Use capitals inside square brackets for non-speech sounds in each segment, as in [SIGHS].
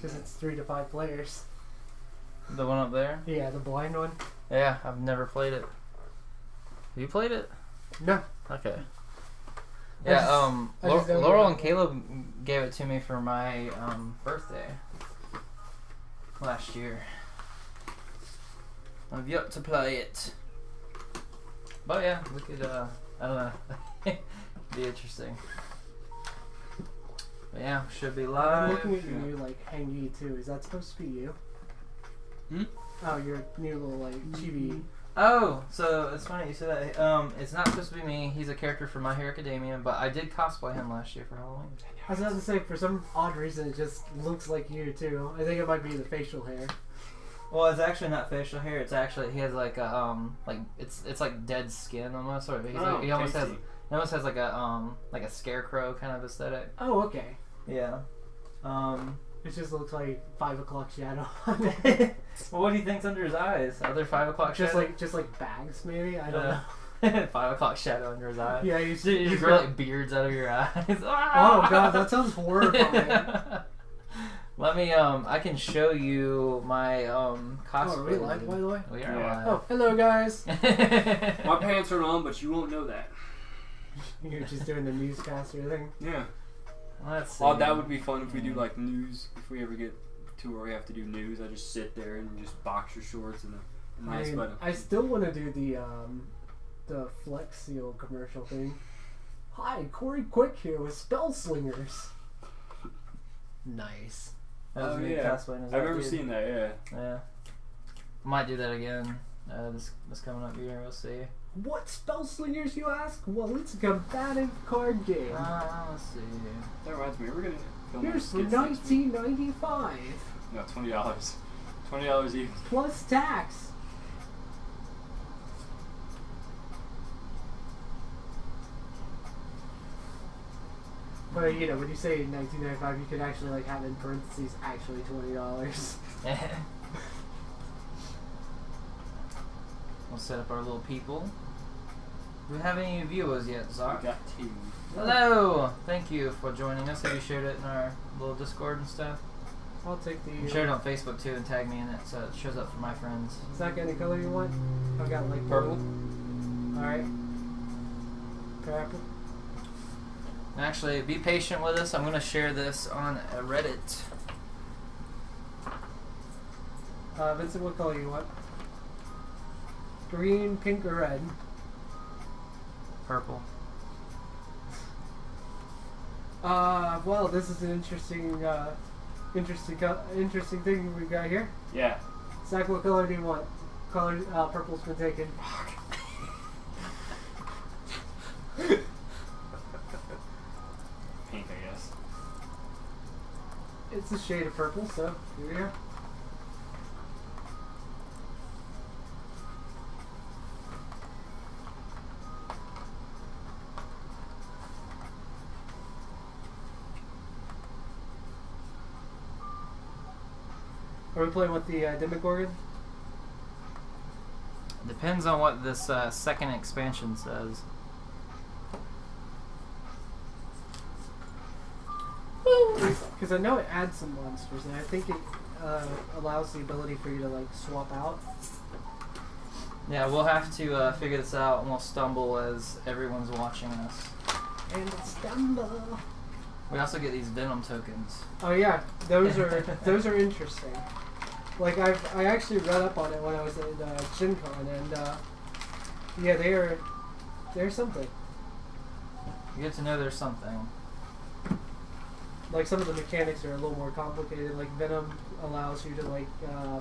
because it's three to five players. The one up there? Yeah, the blind one. Yeah, I've never played it. Have you played it? No. Okay. Yeah, just- um, I Lau- just don't Laurel and Caleb gave it to me for my um, birthday last year. I've yet to play it. But yeah, we could, uh, I don't know. [LAUGHS] be interesting. Yeah, should be live. I'm looking at your new like hangy too. Is that supposed to be you? Hmm? Oh, your new little like chibi. Oh, so it's funny you said that. Um, it's not supposed to be me. He's a character from My Hero Academia, but I did cosplay him last year for Halloween. I was about to say, for some odd reason, it just looks like you too. I think it might be the facial hair. Well, it's actually not facial hair. It's actually he has like a um like it's it's like dead skin almost. Or he's Oh, like, he almost has tasty. he almost has like a um like a scarecrow kind of aesthetic. Oh, okay. Yeah. Um. It just looks like five o'clock shadow [LAUGHS] on it. [LAUGHS] well, what do you think's under his eyes? Other five o'clock just shadow? like just like bags, maybe. I don't Uh, know. [LAUGHS] five o'clock shadow under his eye. Yeah, You just he's grow like beards out of your eyes. Oh god, that sounds horrifying. Let me um I can show you my um oh, cosplay. are we live by the way? We are Yeah. Oh, hello guys. My pants aren't on, but you won't know that. [LAUGHS] You're just doing the newscaster thing. Yeah. Let's see. Oh, that would be fun if we do like news. If we ever get to where we have to do news, I just sit there and just boxer shorts and a, a I, nice mean, button. I still want to do the um, the Flex Seal commercial thing. Hi, Corey Quick here with Spell Slingers. Nice. That was Oh, me yeah. cosplaying as I that remember dude. seeing that. Yeah. Yeah. Might do that again. Uh, this this coming up year, we'll see. What Spell Slingers, you ask? Well, it's a combative card game. Uh, let's see. That reminds me. We're gonna film Here's for skits next week. 1995 No, twenty dollars. Twenty dollars each. plus tax. But you know, when you say 1995, you could actually like have in parentheses actually twenty dollars. [LAUGHS] we'll set up our little people. Do we have any viewers yet, We Zark? got two. Hello! Thank you for joining us. Have you shared it in our little Discord and stuff? I'll take You the. shared it on Facebook too and tag me in it so it shows up for my friends. Is Zach, any color you want? I've got like Purple. All right. Purple. Actually, be patient with us. I'm going to share this on Reddit. Uh, Vincent, what color you want? Green, pink, or red? Purple. Uh, well, this is an interesting, uh, interesting, co- interesting thing we got here. Yeah. Zach, what color do you want? Color, uh, purple's been taken. [LAUGHS] Pink, I guess. It's a shade of purple, so here we are. Are we playing with the uh, Demogorgon? Depends on what this uh, second expansion says. Because I know it adds some monsters, and I think it uh, allows the ability for you to like swap out. Yeah, we'll have to uh, figure this out and we'll stumble as everyone's watching us. And stumble. We also get these Venom tokens. Oh yeah, those [LAUGHS] are those are interesting. Like I've I actually read up on it when I was at uh, Gen Con, and uh, yeah, they are they're something. You get to know there's something. Like some of the mechanics are a little more complicated. Like Venom allows you to like uh,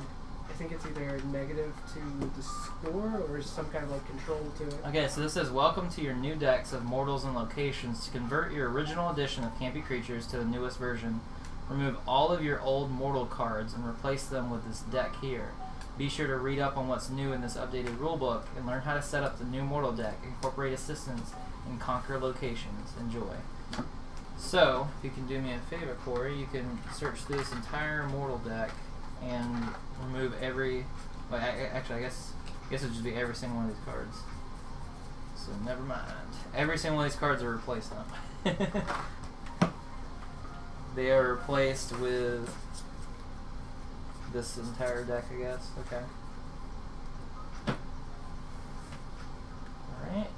I think it's either negative to the score or some kind of like control to it. Okay, so this says welcome to your new decks of mortals and locations. To convert your original edition of Campy Creatures to the newest version, remove all of your old mortal cards and replace them with this deck here. Be sure to read up on what's new in this updated rulebook and learn how to set up the new mortal deck, incorporate assistance, and conquer locations. Enjoy. So, if you can do me a favor, Corey, you can search through this entire mortal deck and remove every. Well, I, actually, I guess I guess it'd just be every single one of these cards. So never mind. Every single one of these cards are replaced now. [LAUGHS] they are replaced with this entire deck, I guess. Okay. Alright.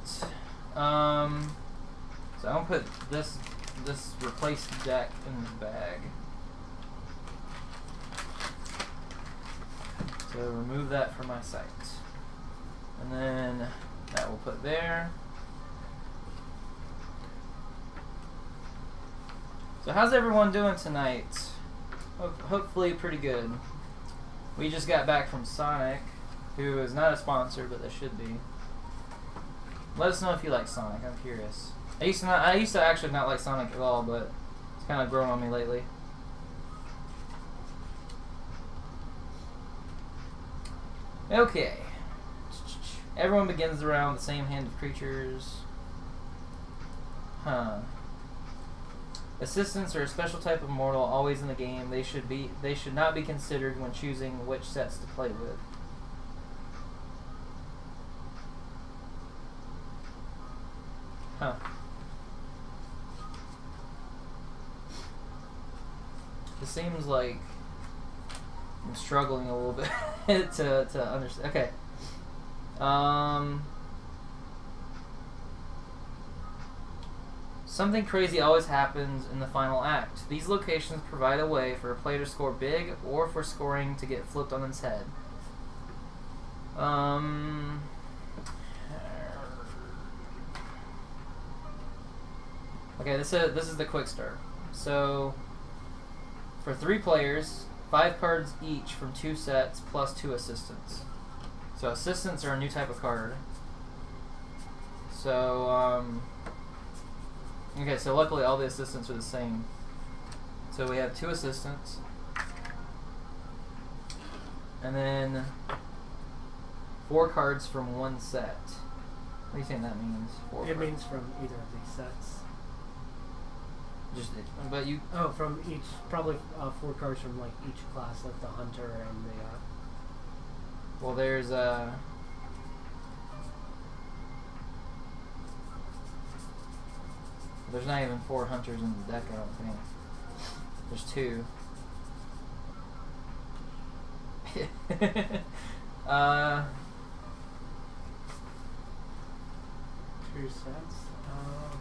Um so I'm gonna put this this replaced deck in the bag. So remove that from my site. And then that we'll put there. So how's everyone doing tonight? Ho- hopefully pretty good. We just got back from Sonic, who is not a sponsor, but they should be. Let us know if you like Sonic. I'm curious. I used to not. I used to actually not like Sonic at all, but it's kind of grown on me lately. Okay. Everyone begins around the same hand of creatures. Huh. Assistants are a special type of mortal always in the game. They should be they should not be considered when choosing which sets to play with. Huh. It seems like I'm struggling a little bit [LAUGHS] to to understand. Okay. Um. Something crazy always happens in the final act. These locations provide a way for a player to score big or for scoring to get flipped on its head. Um. Okay, this is this is the quick start. So, for three players, five cards each from two sets plus two assistants. So assistants are a new type of card. So um, okay, so luckily all the assistants are the same. So we have two assistants, and then four cards from one set. What do you think that means? Four It cards. means from either of these sets. just, but you Oh, from each, probably uh, four cards from like each class, like the hunter and the. Uh, Well, there's uh There's not even four hunters in the deck, I don't think. There's two. [LAUGHS] uh two sets. Uh,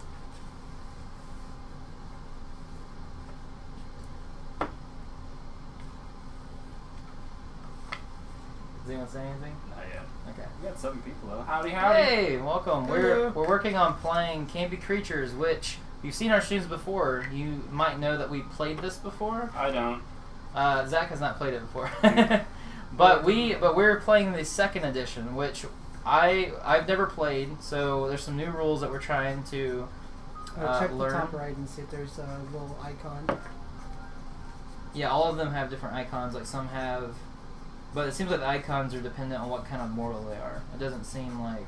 does anyone say anything? Not yet. Okay. We got seven people though. Howdy, howdy. Hey, welcome. We're we're working on playing Campy Creatures, which if you've seen our streams before, you might know that we played this before. I don't. Uh, Zach has not played it before, [LAUGHS] but we but we're playing the second edition, which I I've never played. So there's some new rules that we're trying to. uh, Uh, check learn. the top right and see if there's a little icon. Yeah, all of them have different icons. Like some have, but it seems like the icons are dependent on what kind of mortal they are. It doesn't seem like.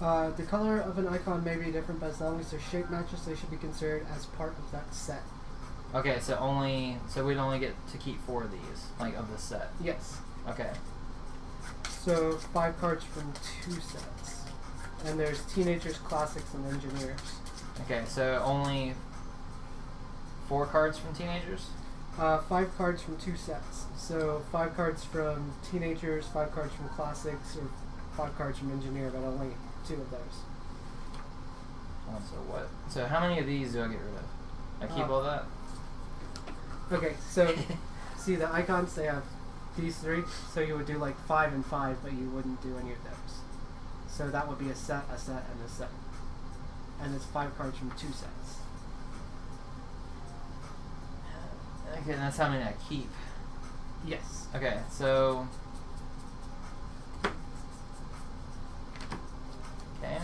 Uh, the color of an icon may be different, but as long as their shape matches, they should be considered as part of that set. Okay, so only so we'd only get to keep four of these, like of the set. Yes. Okay. So five cards from two sets, and there's teenagers, classics, and engineers. Okay, so only four cards from teenagers. Uh, five cards from two sets. So five cards from teenagers, five cards from classics, or five cards from engineer, but only two of those. Oh, so what? So how many of these do I get rid of? I keep Uh, all that. Okay, so [LAUGHS] see the icons they have these three. So you would do like five and five, but you wouldn't do any of those. So that would be a set, a set, and a set. And it's five cards from two sets. Okay, and that's how many I keep. Yes. Okay, so. Okay.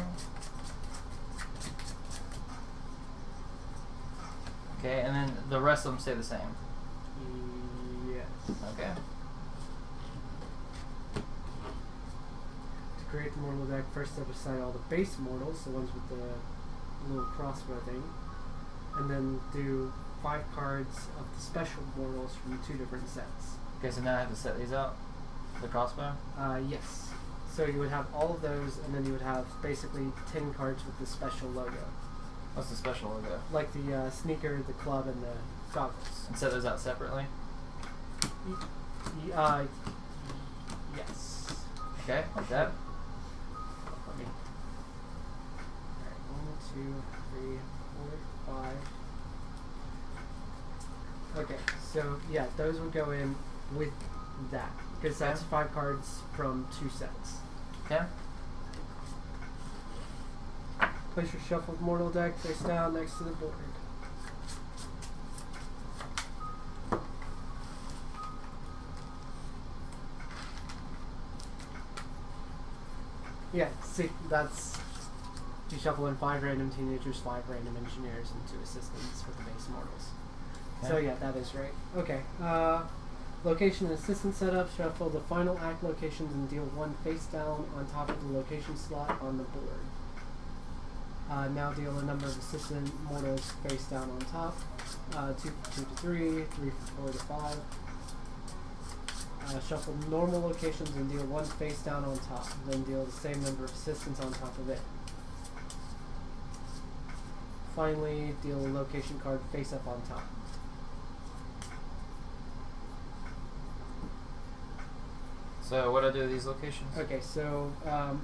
Okay, and then the rest of them stay the same. Yes. Okay. To create the mortal deck, first step aside all the base mortals, the ones with the little crossbow thing, and then do five cards of the special mortals from two different sets. Okay, so now I have to set these out. The crossbow. Uh, yes. So you would have all of those, and then you would have basically ten cards with the special logo, What's the special logo? like the uh, sneaker, the club, and the goggles. And set those out separately. Y- uh, yes. Okay, like that. Let me. Alright, one, two, three, four, five. Okay, so yeah, those would go in with that because that's five cards from two sets. Okay. Place your shuffled mortal deck face down next to the board. Yeah, see, that's you shuffle in five random teenagers, five random engineers, and two assistants for the base mortals. So yeah, that is right. Okay. Uh, location and assistant setup. Shuffle the final act locations and deal one face down on top of the location slot on the board. Uh, now deal a number of assistant mortals face down on top. Uh, two, two to three, three from four to five. Uh, shuffle normal locations and deal one face down on top. Then deal the same number of assistants on top of it. Finally, deal a location card face up on top. So what do I do these locations? Okay, so um,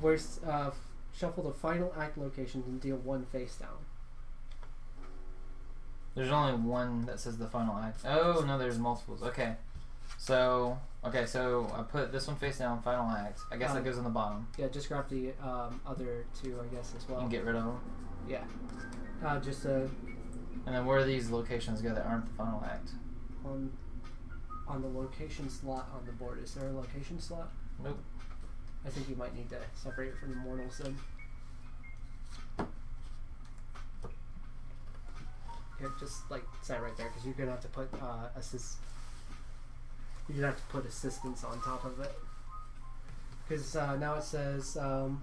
where's uh, shuffle the final act locations and deal one face down. There's only one that says the final act. Oh no, there's multiples. Okay, so okay, so I put this one face down, final act. I guess Um, that goes on the bottom. Yeah, just grab the um, other two, I guess, as well. and get rid of them. yeah. Uh, just uh, And then where do these locations go that aren't the final act? on on the location slot on the board. Is there a location slot? Nope. I think you might need to separate it from the mortals then. Yeah, just like set right there because you're gonna have to put uh, assist. You're gonna have to put assistance on top of it. Because uh, now it says um,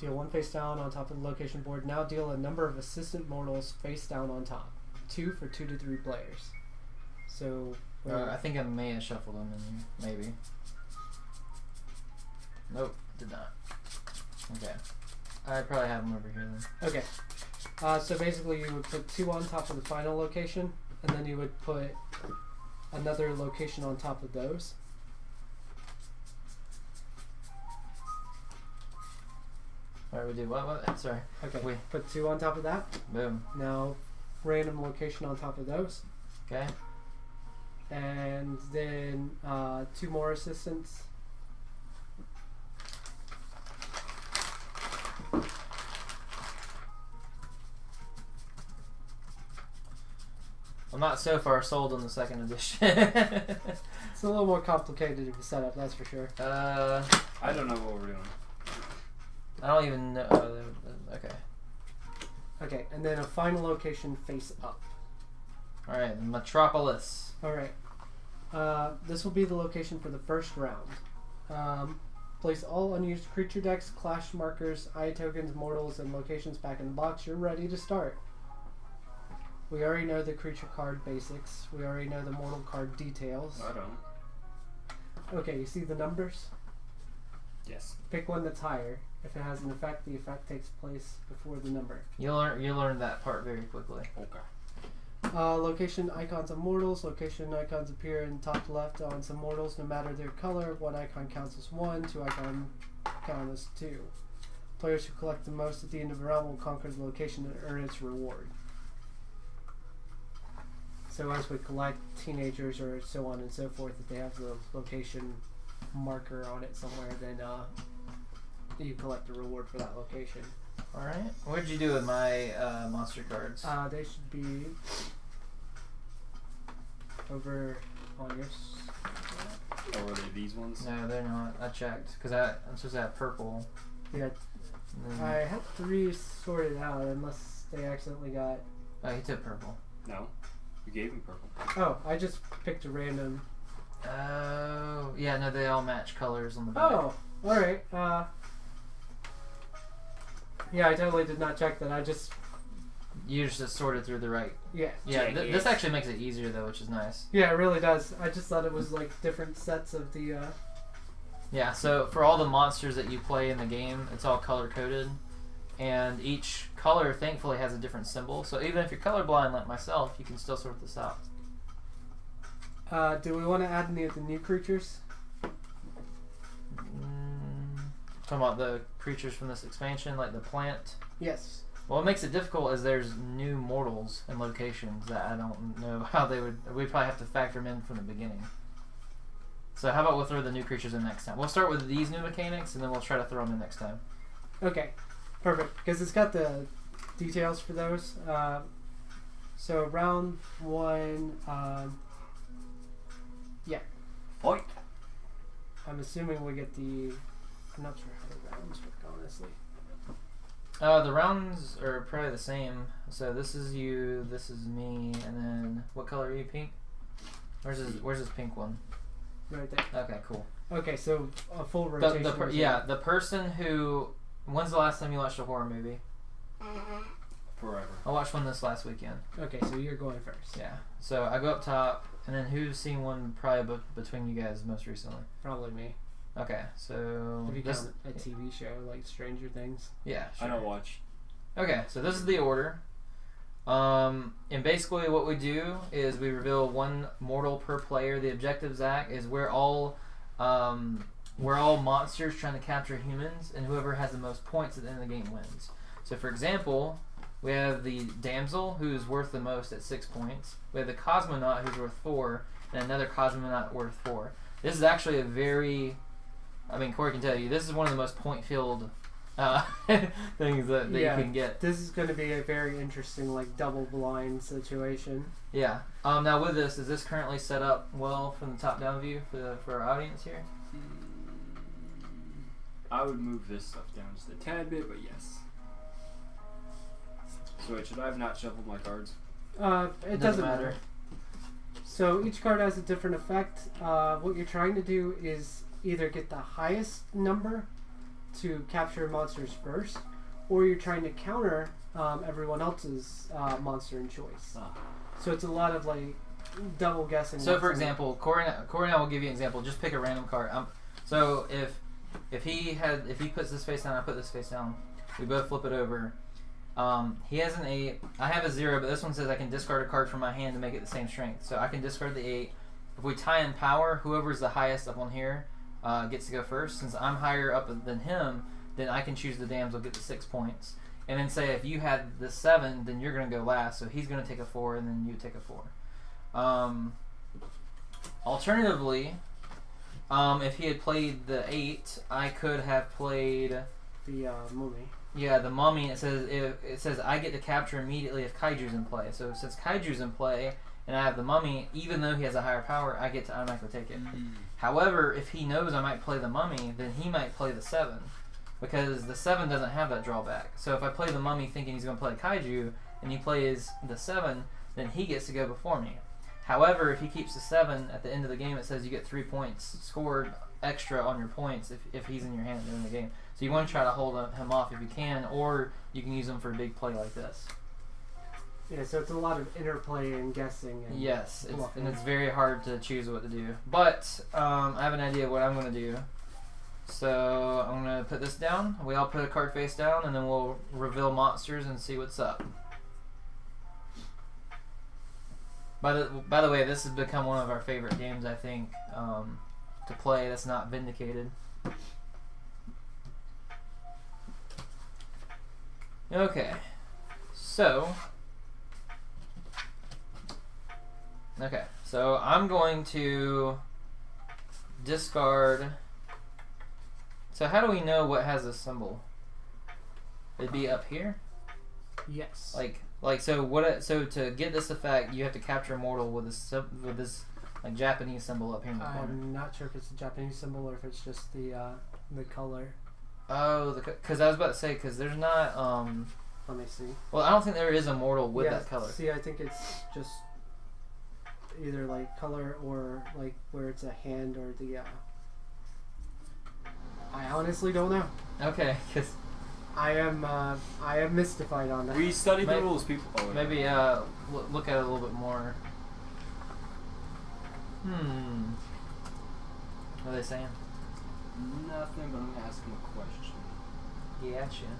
deal one face down on top of the location board. Now deal a number of assistant mortals face down on top. Two for two to three players. So. Uh, I think I may have shuffled them in here. Maybe. Nope, did not. Okay. I probably have them over here then. Okay. Uh, so basically, you would put two on top of the final location, and then you would put another location on top of those. Alright, we do what? What? Sorry. Okay. We Put two on top of that. Boom. Now, random location on top of those, Okay. And then uh, two more assistants. I'm not so far sold on the second edition. [LAUGHS] It's a little more complicated of a setup, that's for sure. uh, I don't know what we're doing. I don't even know. There- okay. Okay, and then a final location face up. All right, Metropolis. All right. Uh, this will be the location for the first round. Um, place all unused creature decks, clash markers, eye tokens, mortals, and locations back in the box. You're ready to start. We already know the creature card basics. We already know the mortal card details. I don't. Okay, you see the numbers? Yes. Pick one that's higher. If it has an effect, the effect takes place before the number. You'll learn. You'll learn that part very quickly. Okay. Uh, location icons of mortals. Location icons appear in top left on some mortals, no matter their color. One icon counts as one, two icon count as two. Players who collect the most at the end of a round will conquer the location and earn its reward. So as we collect teenagers or so on and so forth, if they have the location marker on it somewhere, then uh, you collect a reward for that location. All right. What did you do with my uh, monster cards? Uh, they should be over on your. s- Or are they these ones? no, they're not. I checked because I'm supposed to have purple. Yeah, I had three sorted out unless they accidentally got. oh, he took purple. No. You gave me purple. Oh, I just picked a random. Oh, yeah. No, they all match colors on the back. Oh, all right. Uh, yeah, I totally did not check that. I just You just sorted through the right. yeah Yeah, th- this actually makes it easier though, which is nice. yeah it really does. I just thought it was like different sets of the. Uh, Yeah, so for all the monsters that you play in the game, it's all color coded. And each color, thankfully, has a different symbol. So even if you're colorblind like myself, you can still sort this out. Uh, do we want to add any of the new creatures? Mm, talking about the creatures from this expansion, like the plant. Yes. Well, what makes it difficult is there's new mortals and locations that I don't know [LAUGHS] how they would. We probably have to factor them in from the beginning. So how about we'll throw the new creatures in next time? We'll start with these new mechanics, and then we'll try to throw them in next time. Okay, perfect. Because it's got the details for those. Uh, so round one, um, Fight. I'm assuming we get the. I'm not sure how the rounds work, honestly. Uh, the rounds are probably the same. So this is you, this is me, and then what color are you? Pink. Where's this? Where's this pink one? Right there. Okay, cool. Okay, so a full rotation. the per, yeah, the person who. When's the last time you watched a horror movie? Forever. I watched one this last weekend. Okay, so you're going first. Yeah. So I go up top, and then who's seen one probably be- between you guys most recently? Probably me. Okay, so If you this, count a TV show like Stranger Things. yeah, I don't watch. Okay, so this is the order. Um, and basically, what we do is we reveal one mortal per player. The objective, Zach, is we're all um, we're all monsters trying to capture humans, and whoever has the most points at the end of the game wins. So, for example, we have the damsel who's worth the most at six points. We have the cosmonaut who's worth four, and another cosmonaut worth four. This is actually a very, I mean, Corey can tell you, this is one of the most point-filled uh, [LAUGHS] things that, that Yeah. you can get. This is going to be a very interesting, like double blind situation. Yeah. Um, now with this, is this currently set up well from the top-down view for the, for our audience here? I would move this stuff down just a tad bit, but yes. So wait, should I have not shuffled my cards? Uh, it, Doesn't doesn't, matter. matter. So each card has a different effect. Uh, what you're trying to do is either get the highest number to capture monsters first, or you're trying to counter um, everyone else's uh, monster in choice. So it's a lot of like double guessing. So, for example, and- and I will give you an example. Just pick a random card. Um, so if if he had if he puts this face down, I put this face down. We both flip it over. Um, he has an eight. I have a zero, but this one says I can discard a card from my hand to make it the same strength. So I can discard the eight. If we tie in power, whoever's the highest up on here uh, gets to go first. Since I'm higher up than him, then I can choose the damsel, get the six points. And then say if you had the seven, then you're gonna go last. So he's gonna take a four, and then you take a four. Um, alternatively, um, if he had played the eight, I could have played the uh, mummy. yeah the mummy. It says if, it says I get to capture immediately if Kaiju's in play. So since Kaiju's in play and I have the mummy, even though he has a higher power, I get to automatically take it. However, if he knows I might play the mummy, then he might play the seven. Because the seven doesn't have that drawback. So if I play the mummy thinking he's going to play kaiju, and he plays the seven, then he gets to go before me. However, if he keeps the seven at the end of the game, it says you get three points scored extra on your points if, if he's in your hand at the the game. So you want to try to hold him off if you can, or you can use him for a big play like this. Yeah, so it's a lot of interplay and guessing. And Yes, it's, and it's very hard to choose what to do. But um, I have an idea of what I'm going to do. So I'm going to put this down. We all put a card face down, and then we'll reveal monsters and see what's up. By the by the way, this has become one of our favorite games. I think um, to play. That's not vindicated. Okay, so Okay, so I'm going to discard. So how do we know what has a symbol? It'd be up here, Yes. like like so. What? So to get this effect, you have to capture a mortal with this with this like Japanese symbol up here in the corner. I'm not sure if it's a Japanese symbol or if it's just the uh, the color. Oh, the because I was about to say because there's not um. Let me see. Well, I don't think there is a mortal with Yeah, that color. See, I think it's just either like color or like where it's a hand or the. Uh, I honestly don't know. Okay, [LAUGHS] because I am uh, I am mystified on that. We studied the rules, people. Oh, wait. maybe uh l- look at it a little bit more. Hmm. What are they saying? Nothing, but I'm gonna ask him a question. Gotcha.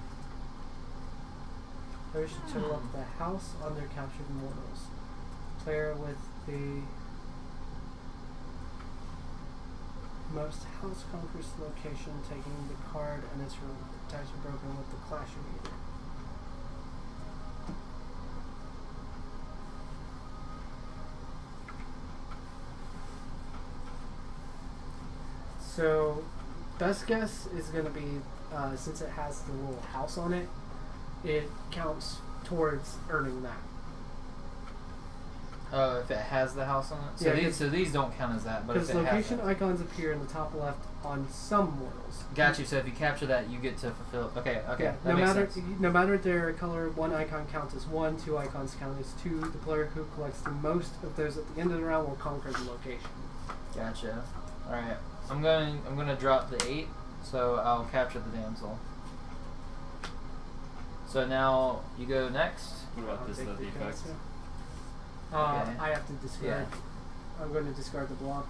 Players should total up the house on their captured mortals. Player with the most house conquers location, taking the card and its related types are broken with the clasher meter. So, best guess is going to be uh, since it has the little house on it, it counts towards earning that. Oh, if it has the house on it. So Yeah, these 'cause- so these don't count as that, but if Because location has that. icons appear in the top left on some mortals. Got you. So if you capture that, you get to fulfill. Okay. Okay. Yeah, that no makes matter sense. no matter their color, one icon counts as one, two icons count as two. The player who collects the most of those at the end of the round will conquer the location. Gotcha. All right. I'm going. I'm going to drop the eight, so I'll capture the damsel. So now you go next. What about I'll this take the cards, effects? yeah. Uh, Okay. I have to discard. I'm going to discard the block.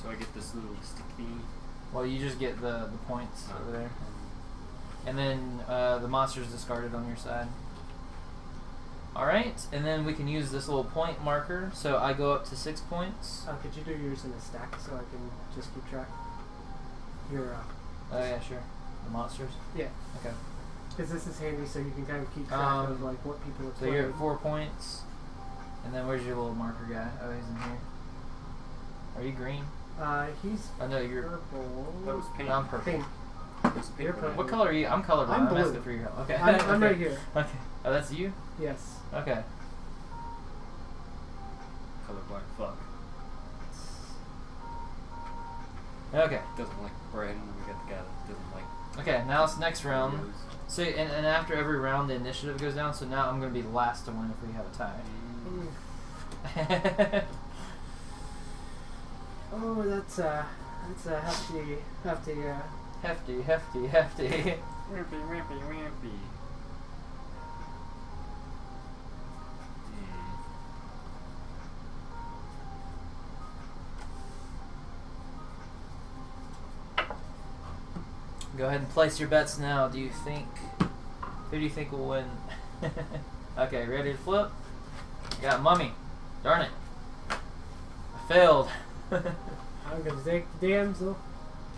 So I get this little stick thingy. Well, you just get the the points Oh. over there, and then uh, the monster's discarded on your side. All right, and then we can use this little point marker. So I go up to six points. Uh, could you do yours in a stack so I can just keep track? Your, uh, Oh yeah, sure. The monsters. yeah, Okay. Because this is handy so you can kind of keep track Um, of like what people have So you're played. at four points, and then where's your little marker guy? Oh, he's in here. Are you green? Uh, he's I know you're. purple. That was pink. No, I'm purple. pink. Was pink You're purple. What color are you? I'm colorblind. I'm I'm, asking blue. for your help. Okay. I'm, I'm okay. right [LAUGHS] here. Okay. Oh, that's you. Yes. Okay. Color black. Fuck. Okay. Doesn't like bread, and we got the guy that doesn't like. Okay. Now it's next round. Oreos. So and, and after every round, the initiative goes down. So now I'm gonna be last to win if we have a tie. Mm. [LAUGHS] Oh, that's uh, that's a hefty, hefty. Uh, hefty, hefty, hefty. Rampy, rampy, rampy. Go ahead and place your bets now. Do you think? Who do you think will win? [LAUGHS] okay, ready to flip? Got mummy. Darn it. I failed. I'm gonna take the damsel.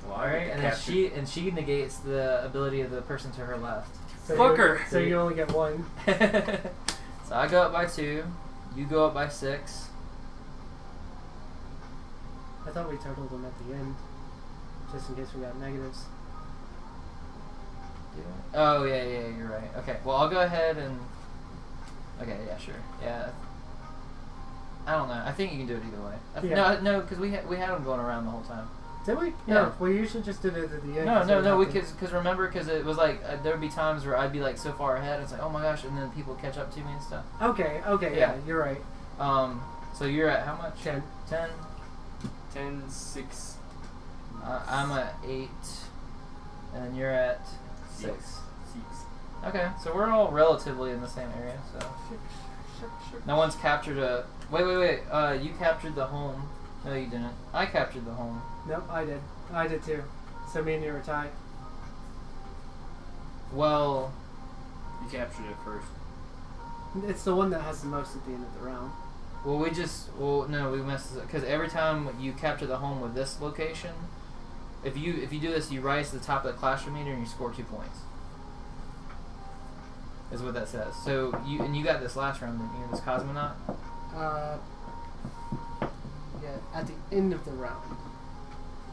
Well, All I right, get to and then she and she negates the ability of the person to her left. So Fuck you, her. So you only get one. [LAUGHS] so I go up by two. You go up by six. I thought we totaled them at the end, just in case we got negatives. Oh yeah, yeah, you're right. Okay, well I'll go ahead and. Okay, yeah, sure, yeah. I don't know. I think you can do it either way. I th- Yeah. No, no, because we had we had them going around the whole time. Did we? Yeah. No, we usually just did it at the end. No, 'cause no, no. have We to- because because remember because it was like uh, there would be times where I'd be like so far ahead. It's like oh my gosh, and then people catch up to me and stuff. Okay, okay, yeah, Yeah. you're right. Um, so you're at how much? Ten. Ten. 10, 6, Uh, I'm at eight, and you're at six. 6. Okay, so we're all relatively in the same area. So no one's captured a. Wait, wait, wait. Uh, you captured the home. No, you didn't. I captured the home. Nope, I did. I did too. So me and you were tied. Well, You captured it first. It's the one that has the most at the end of the round. well, we just well no, we messed it because every time you capture the home with this location, if you if you do this, you rise to the top of the classroom meter and you score two points. Is what that says. So you and you got this last round, didn't you? This cosmonaut. Uh, yeah, at the end of the round.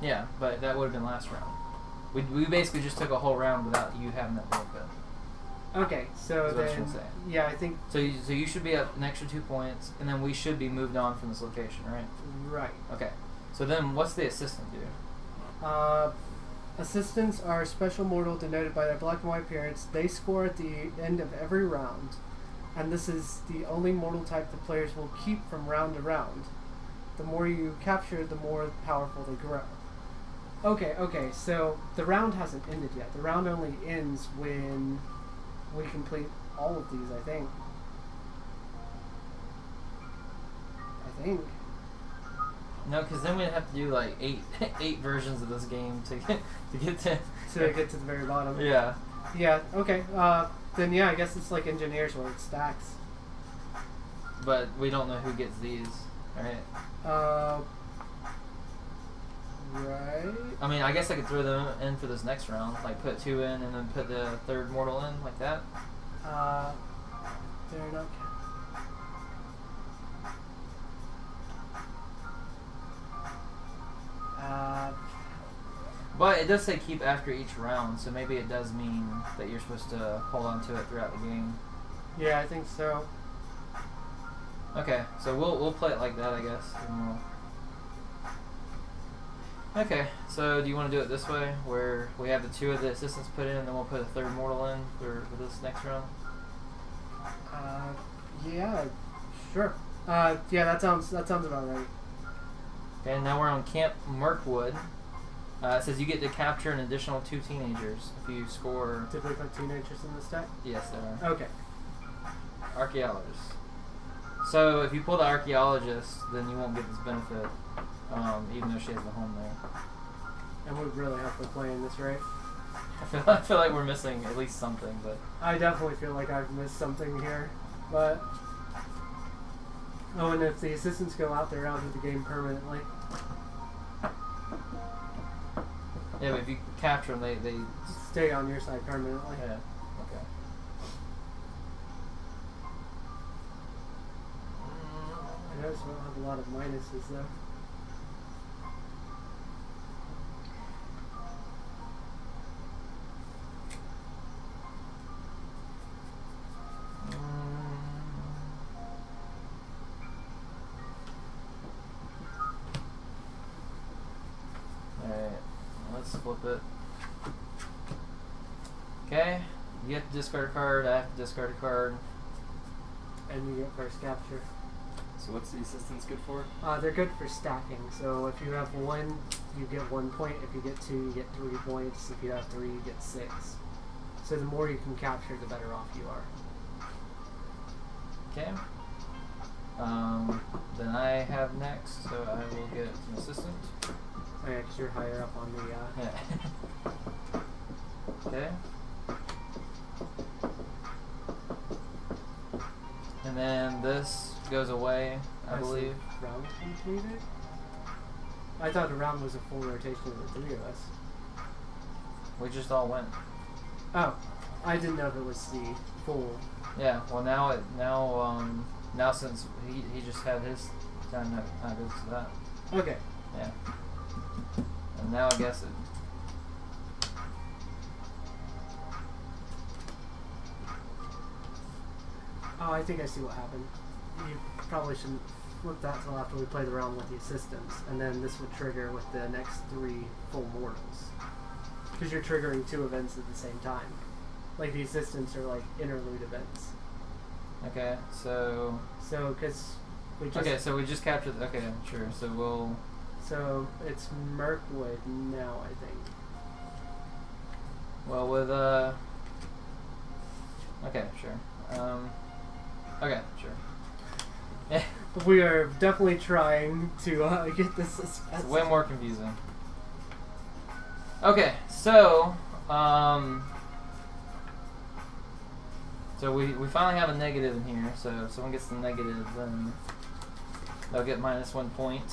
Yeah, but that would have been last round. We, we basically just took a whole round without you having that benefit. Okay, so That's what I was then, yeah, I think So you, so you should be up an extra two points, and then we should be moved on from this location, right? right. Okay. So then, what's the assistant do? Uh, assistants are a special mortal denoted by their black and white appearance. They score at the end of every round, and this is the only mortal type the players will keep from round to round. The more you capture, the more powerful they grow. Okay, okay, so the round hasn't ended yet. The round only ends when we complete all of these, I think. I think. No, because then we'd have to do like eight [LAUGHS] eight versions of this game to get to get to. To get to the very bottom. Yeah. Yeah, okay. Uh, then yeah, I guess it's like engineers where it stacks. But we don't know who gets these. Right. Uh, Right. I mean, I guess I could throw them in for this next round. Like put two in and then put the third mortal in like that. Uh, they're not. Uh, But it does say keep after each round, so maybe it does mean that you're supposed to hold on to it throughout the game. yeah, I think so. Okay, so we'll we'll play it like that, I guess. we'll- Okay, so do you want to do it this way, where we have the two of the assistants put in, and then we'll put a third mortal in for, for this next round? Uh, yeah, sure. Uh, yeah, that sounds that sounds about right. Okay, now we're on Camp Mirkwood. Uh, it says you get to capture an additional two teenagers if you score. Did we put teenagers in this deck? Yes, there are Okay. archaeologists. So if you pull the archaeologist, then you won't get this benefit, um, even though she has the home there. And we really have to play in this, right? I feel, [LAUGHS] I feel like we're missing at least something, but I definitely feel like I've missed something here, but oh, and if the assistants go out, they're out of the game permanently. yeah, but if you capture them, they they Stay on your side permanently. yeah okay. I notice we don't have a lot of minuses though. Let's flip it. Okay, you have to discard a card, I have to discard a card. And you get first capture. So what's the assistance good for? Uh, they're good for stacking. So if you have one, you get one point. If you get two, you get three points. If you have three, you get six. So the more you can capture, the better off you are. Okay. Um, then I have next, so I will get an assistant. Oh, yeah, 'cause you're higher up on the. Uh, Yeah. [LAUGHS] okay. And then this goes away, I believe. Round completed? I thought a round was a full rotation of the three of us. We just all went. Oh, I didn't know if it was the full. Yeah. Well, now it now um now since he he just had his time that I goes to that. Okay. Yeah. And now I guess it. Oh, I think I see what happened. You probably shouldn't flip that till after we play the round with the assistants, and then this would trigger with the next three full mortals. Because you're triggering two events at the same time. Like the assistants are like interlude events. Okay. So. So, because we just. Okay. So we just captured. Okay. Sure. So we'll. So it's Mirkwood now, I think. Well, with uh. Okay, sure. Um. Okay, sure. [LAUGHS] We are definitely trying to uh, get this it's way more confusing. Okay, so um. So we we finally have a negative in here. So if someone gets the negative, then they'll get minus one point.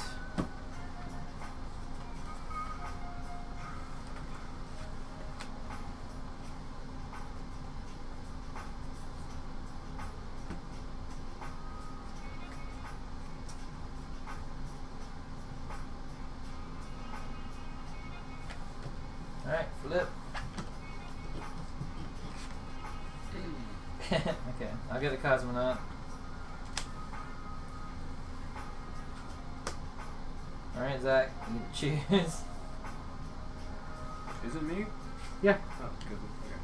Alright, Zach, you choose. Is it me? Yeah. Oh, good. Okay.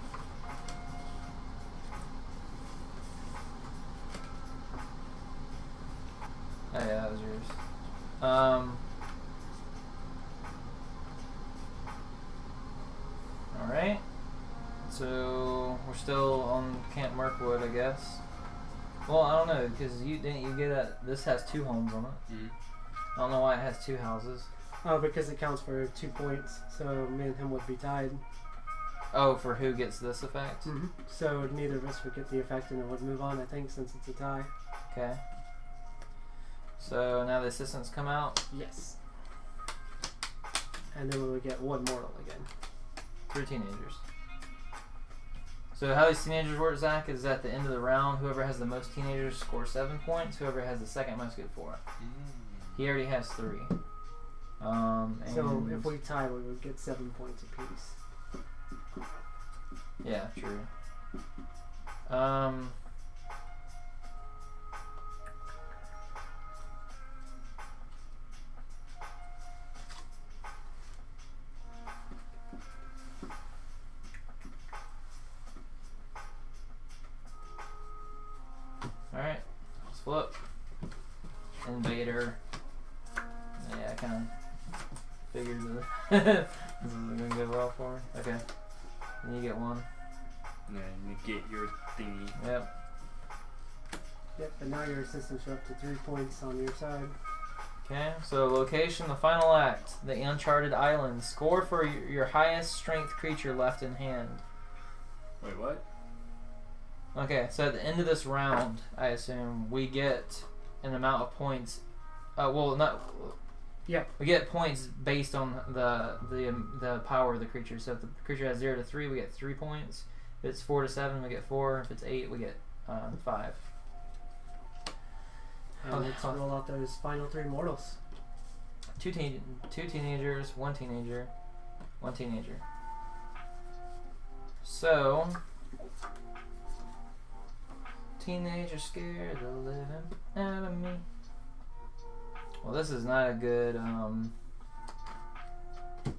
Oh yeah, that was yours. Um. All right. So we're still on Camp Mirkwood, I guess. Well, I don't know because you didn't you get a. This has two homes on it. Mhm. I don't know why it has two houses. Oh, because it counts for two points, so me and him would be tied. Oh, for who gets this effect? Mm-hmm. So neither of us would get the effect, and it would move on. I think since it's a tie. Okay. So now the assistants come out. Yes. and then we would get one mortal again. Three teenagers. So how these teenagers work, Zach, is at the end of the round, whoever has the most teenagers score seven points. Whoever has the second most get four. He already has three. Um, and So if we tie, we would get seven points apiece. yeah, true. Um, this isn't gonna go well for me. Okay, then you get one. And then you get your thingy. Yep. Yep, and now your assistants are up to three points on your side. Okay, so location, the final act, the Uncharted Island. Score for your, your highest strength creature left in hand. Wait, what? Okay, so at the end of this round, I assume we get an amount of points. Uh, well, not. Yeah. We get points based on the the um, the power of the creature. So if the creature has zero to three, we get three points. If it's four to seven, we get four. If it's eight, we get uh, five. And Oh, let's roll out those final three mortals. Two teen, two teenagers, one teenager, one teenager. So, teenager scared the living out of me. Well, this is not a good. Um, I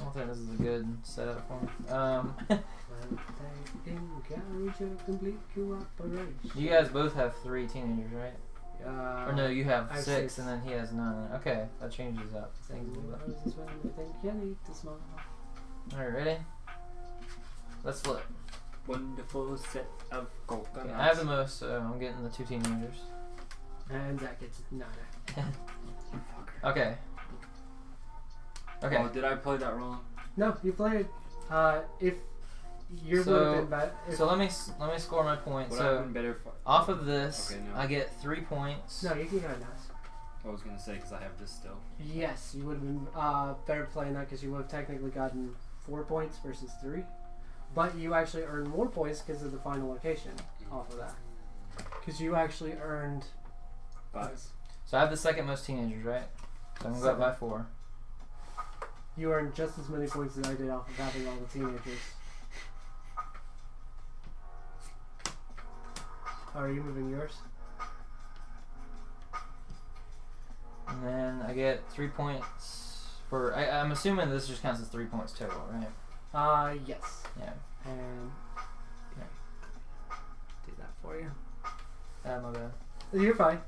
don't think this is a good setup for me. Um, [LAUGHS] Well, they encourage a complete cooperation. you guys both have three teenagers, right? Uh, Or no, you have have six, six. and then he has none. Okay, that changes up things a little bit. Roses think you need to smile. All right, ready? Let's flip. Wonderful set of coconuts. Okay, I have the most, so I'm getting the two teenagers. And that gets nada. [LAUGHS] You fucker. Okay. Okay. Oh, did I play that wrong? No, you played. Uh, if you would So- have been bad. So let me let me score my points. Would So better if off of this, Okay, no. I get three points. no, you can go nice. I was gonna say because I have this still. Yes, you would have been uh, better playing that because you would have technically gotten four points versus three. But you actually earned more points because of the final location off of that. Because you actually earned. Five. So I have the second most teenagers, right? So I'm by four. You earned just as many points as I did off of having all the teenagers. Are you moving yours? And then I get three points for. I, I'm assuming this just counts as three points total, right? Uh, yes. Yeah. And yeah, do that for you. Ah, my bad. You're fine.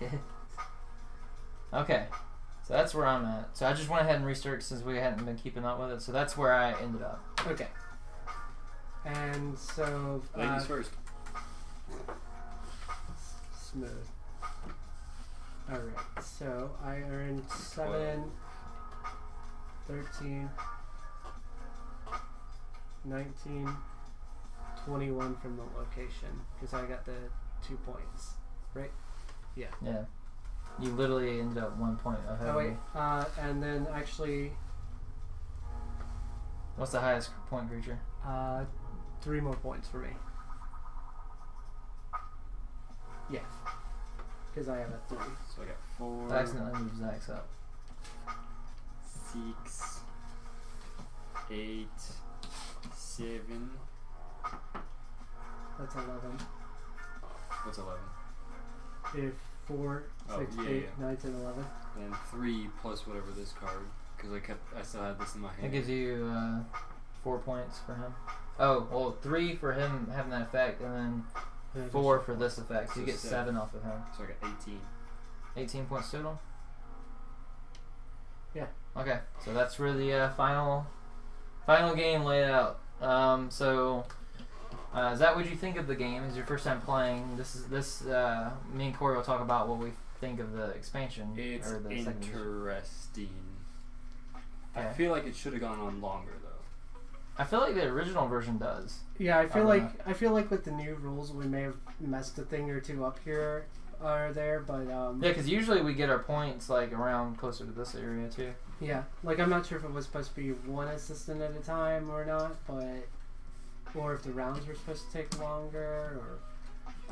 [LAUGHS] okay. So that's where I'm at. So I just went ahead and restarted since we hadn't been keeping up with it. So that's where I ended up. Okay. And so uh, Ladies first. smooth. All right. So I earned seven, 13, 19, 21 from the location because I got the two points. Right? Yeah. Yeah. You literally ended up one point ahead Oh of wait. me. Uh, and then actually What's the highest point creature? uh, three more points for me. Yeah. Because I have a three. So I got four, I accidentally moved Zach's up. six, eight, seven. That's eleven. What's eleven? If four, Oh, six, yeah, eight, yeah. nine, ten, eleven. And three plus whatever this card, because I kept, I still had this in my hand. That gives you uh, four points for him. Oh, well, three for him having that effect, and then Yeah, four for this effect. So you get seven. seven off of him. So I got eighteen. 18 points total? Yeah. Okay, so that's where the uh, final final game laid out. Um, so, uh, is that what you think of the game? Is your first time playing? This is this. Uh, me and Corey will talk about what we think of the expansion It's or the second edition. interesting. I feel like it should have gone on longer though. I feel like the original version does. Yeah, I feel Uh, like I feel like with the new rules we may have messed a thing or two up here are there, but um, Yeah, because usually we get our points like around closer to this area too. yeah, like I'm not sure if it was supposed to be one assistant at a time or not, but or if the rounds were supposed to take longer, or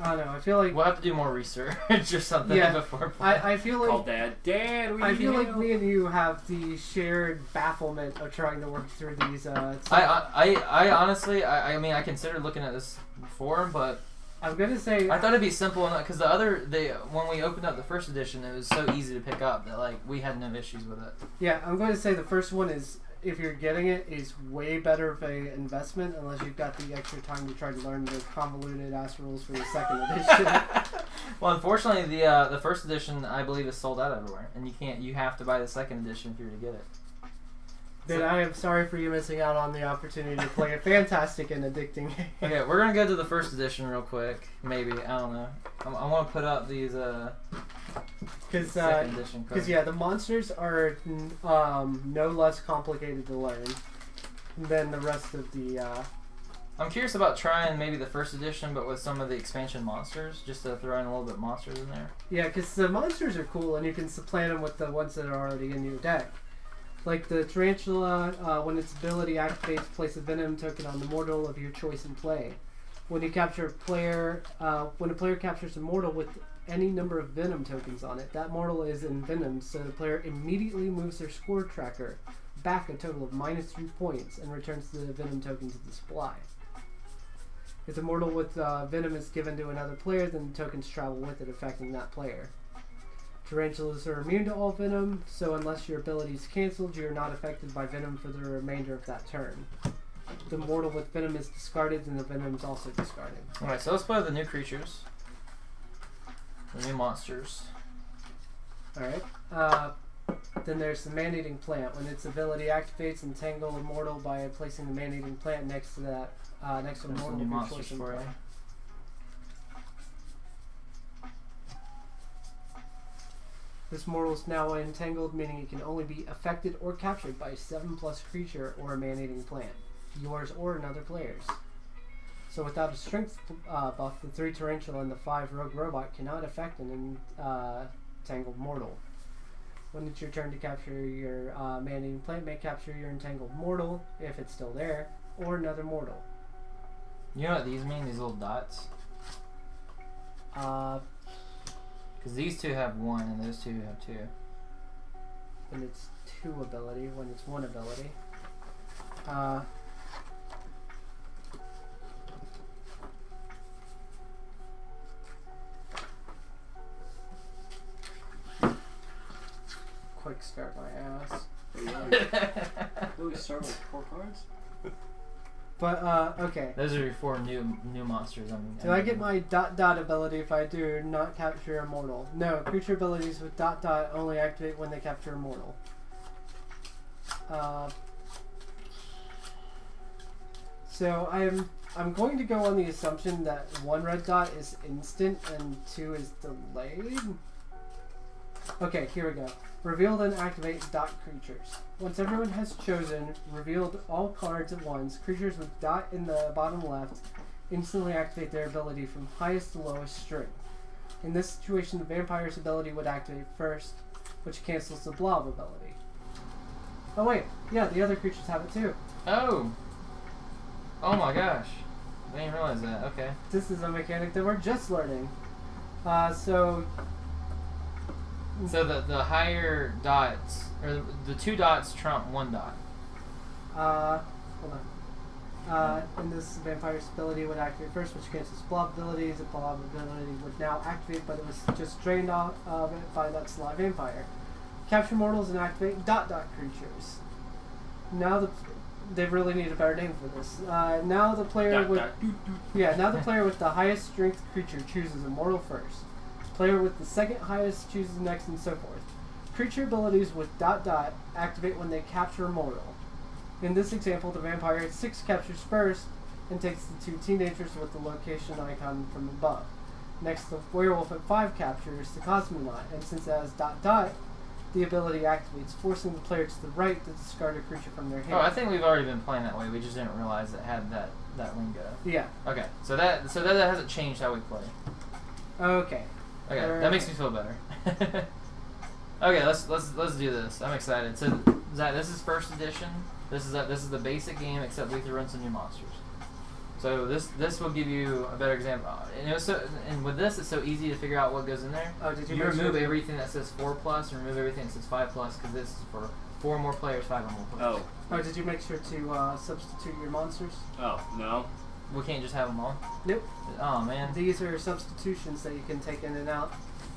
I don't know. I feel like We'll have to do more research [LAUGHS] or something Yeah, before. I, I feel like Call dad. Dad, we I feel like me and you have the shared bafflement of trying to work through these. Uh, I, I, I, I honestly, I, I mean, I considered looking at this before, but I'm gonna say I thought it'd be simple enough because the other, they when we opened up the first edition, it was so easy to pick up that like we had no issues with it. Yeah, I'm going to say the first one is, if you're getting it, is way better of a investment unless you've got the extra time to try to learn the convoluted ass rules for the second [LAUGHS] edition. well, unfortunately, the uh, the first edition I believe is sold out everywhere, and you can't. You have to buy the second edition if you're to get it. then So- I am sorry for you missing out on the opportunity to play a fantastic and addicting game. [LAUGHS] Okay, we're gonna go to the first edition real quick. Maybe I don't know. I, I want to put up these uh, Because, because yeah, the monsters are n- um, no less complicated to learn than the rest of the. Uh, I'm curious about trying maybe the first edition, but with some of the expansion monsters, just to throw in a little bit monsters in there. Yeah, because the monsters are cool, and you can supplant them with the ones that are already in your deck. Like the tarantula, uh, when its ability activates, place a venom token on the mortal of your choice in play. When you capture a player, uh, when a player captures a mortal with any number of venom tokens on it, that mortal is envenomed, so the player immediately moves their score tracker back a total of minus three points and returns the venom token to the supply. If the mortal with uh, venom is given to another player, then the tokens travel with it, affecting that player. Tarantulas are immune to all venom, so unless your ability is cancelled, you are not affected by venom for the remainder of that turn. The mortal with venom is discarded, and the venom is also discarded. All right, so let's play the new creatures, new monsters. Alright. Uh, then there's the man-eating plant. When its ability activates, entangle a mortal by placing the man-eating plant next to that, uh, next to a mortal some of new your monsters choice for you. This mortal is now entangled, meaning it can only be affected or captured by a 7 plus creature or a man eating plant, yours or another player's. So without a strength uh, buff, the 3 tarantula and the 5 rogue robot cannot affect an uh, entangled mortal. When it's your turn to capture your uh, man eating plant, may capture your entangled mortal, if it's still there, or another mortal. You know what these mean? These little dots. Uh, Because these two have one, and those two have two. when it's 2 ability, when it's 1 ability. Uh, quick start my ass. [LAUGHS] We start with four cards. But uh, okay. Those are your four new new monsters. I'm, Do I get my dot dot ability if I do not capture a mortal? No, creature abilities with dot dot only activate when they capture a mortal. Uh, so I'm I'm going to go on the assumption that one red dot is instant and two is delayed. Okay, here we go. Reveal then activate dot creatures. Once everyone has chosen, revealed all cards at once, creatures with dot in the bottom left instantly activate their ability from highest to lowest strength. In this situation, the vampire's ability would activate first, which cancels the blob ability. Oh wait, yeah, the other creatures have it too. Oh. Oh my gosh. I didn't realize that. Okay. This is a mechanic that we're just learning. Uh, so So the the higher dots or the, the two dots trump one dot. Uh, hold on. Uh, and this vampire's ability would activate first, which cancels blob abilities. The blob ability would now activate, but it was just drained off of it by that sly vampire. Capture mortals and activate dot dot creatures. Now the they really need a better name for this. Uh, now the player Dot, with dot, doot, doot. yeah now the player with the highest strength creature chooses a mortal first. Player with the second highest chooses next, and so forth. Creature abilities with dot dot activate when they capture a mortal. In this example, the vampire at 6 captures first and takes the two teenagers with the location icon from above. Next, the werewolf at 5 captures the cosmonaut, and since it has dot dot, the ability activates, forcing the player to the right to discard a creature from their hand. Oh, I think we've already been playing that way. We just didn't realize it had that that lingo. Yeah. Okay. So that so that, that hasn't changed how we play. Okay. Okay, Or- that makes me feel better. [LAUGHS] okay, let's let's let's do this. I'm excited. So, Zach, this is first edition. This is a, this is the basic game, except we threw in some new monsters. So this this will give you a better example. And, it was so, and with this, it's so easy to figure out what goes in there. Oh, did you, You make sure remove everything that says four plus, and remove everything that says five plus, because this is for four or more players, five or more players. Oh, Oh, did you make sure to uh, substitute your monsters? oh no. We can't just have them all. Nope. Oh man. These are substitutions that you can take in and out,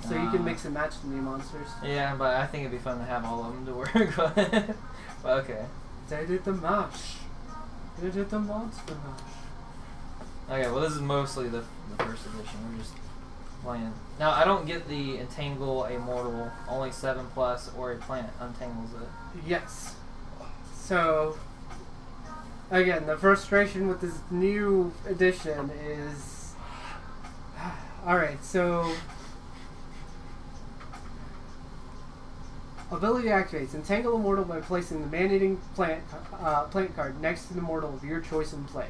so you Ah. can mix and match the new monsters. Yeah, but I think it'd be fun to have all of them to work. [LAUGHS] but but okay. They did the mash. They did the monster mash. Okay, well this is mostly the, the first edition. We're just playing. Now I don't get the entangle a mortal. Only seven plus or a planet untangles it. Yes. So, again, the frustration with this new edition is. [SIGHS] Alright, so. Ability activates. Entangle a mortal by placing the man-eating plant uh, plant card next to the mortal of your choice in play.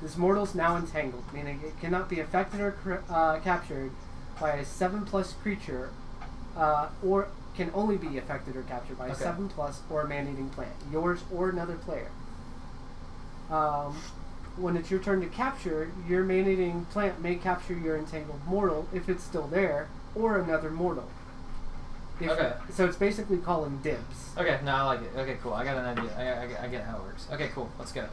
This mortal is now entangled, meaning it cannot be affected or uh, captured by a 7 plus creature, uh, or can only be affected or captured by a 7 plus or a man eating plant, yours or another player. Um, when it's your turn to capture, your man eating plant may capture your entangled mortal if it's still there, or another mortal. If- Okay. So it's basically calling dibs. Okay, no, I like it. Okay, cool. I got an idea. I, I, get- I get how it works. Okay, cool. Let's go.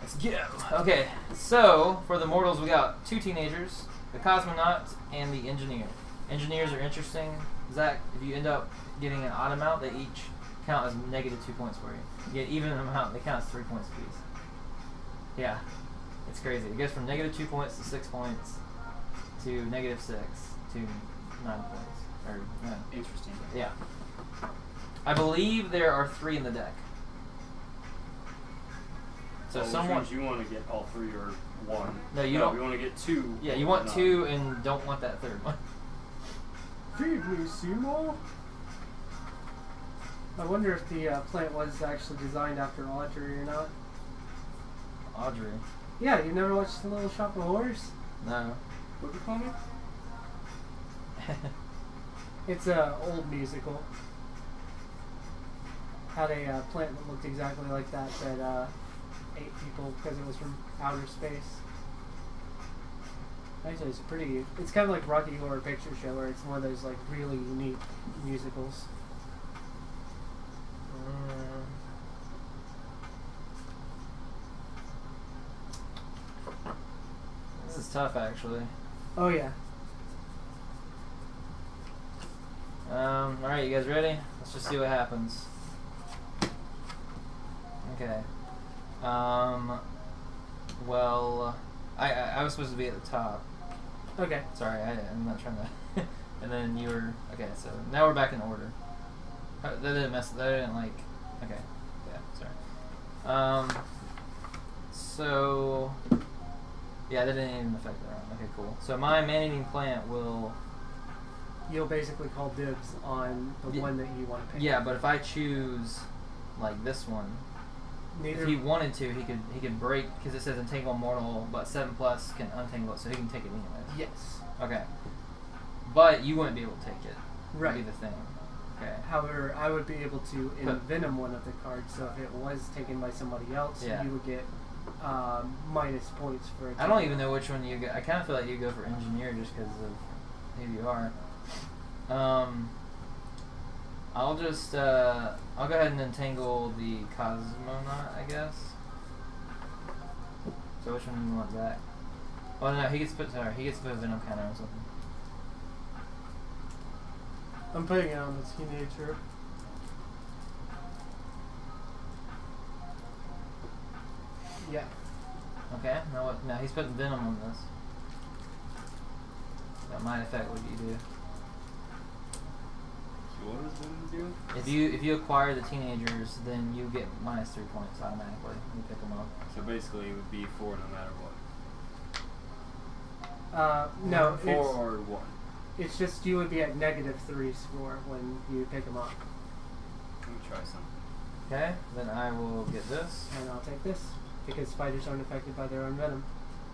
Let's go. Okay, so for the mortals, we got two teenagers, the cosmonaut, and the engineer. Engineers are interesting. Zach, if you end up getting an odd amount, they each count as negative two points for you. You get even amount, they count as three points apiece. Yeah, it's crazy. It goes from negative two points to six points to negative six to nine points. Or no, Interesting. yeah. I believe there are three in the deck. So So someone. ones you want to get all three or one? No, you don't- We want to get two. Yeah, you want none. two and don't want that third one. Feed me, Seymour. I wonder if the uh, plant was actually designed after Audrey or not. Audrey. Yeah, you never watched The Little Shop of Horrors? No. What you call me? It's a old musical. Had a uh, plant that looked exactly like that that uh, ate people because it was from outer space. Actually, it's a pretty. It's kind of like Rocky Horror Picture Show, where it's one of those like really unique musicals. Mm. This is tough, actually. Oh yeah. Um, alright, you guys ready? Let's just see what happens. Okay. Um, well, I, I, I was supposed to be at the top. Okay. Sorry, I, I'm not trying to. [LAUGHS] and then you were. Okay, so now we're back in order. Uh, That didn't mess. That didn't like. Okay. Yeah, sorry. Um, so. Yeah, that didn't even affect the round. Okay, cool. So my man eating plant will. You'll basically call dibs on the Ye- one that you want to pick. Yeah, but if I choose like this one, Neither. if he wanted to, he could he could break because it says entangle mortal, but seven plus can untangle it, so he can take it anyways. yes. Okay. But you wouldn't be able to take it. Would Right. Be the thing. Okay. However, I would be able to envenom one of the cards, so if it was taken by somebody else, Yeah. you would get um, minus points for. I don't even know which one you go. I kind of feel like you go for engineer just because of who you are. Um, I'll just uh, I'll go ahead and entangle the cosmonaut, I guess. So which one do you want back? Oh no, he gets put. Sorry, he gets put a venom counter or something. I'm putting it on the teenager. Yeah. Okay. Now what? Now he's putting venom on this. That might affect what you do. So what does Venom do? If you if you acquire the teenagers, then you get minus three points automatically. When you pick them up. So basically, it would be four no matter what. Uh, no, four it's, or one. it's just you would be at negative three score when you pick them up. Let me try some. Okay. Then I will get this. And I'll take this because spiders aren't affected by their own venom.